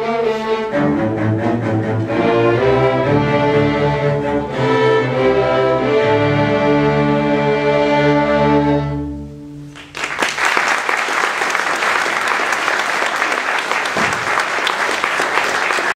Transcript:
Música